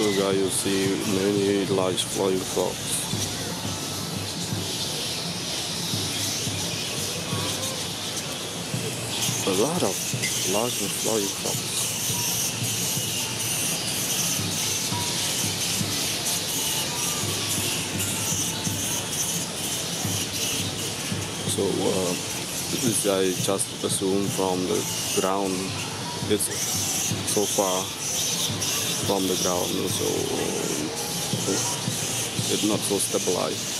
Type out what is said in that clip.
So guys, you see many large flying fox. A lot of large flying fox. So uh, this guy just assume from the ground. It's so far from the ground, so it's not so stabilized.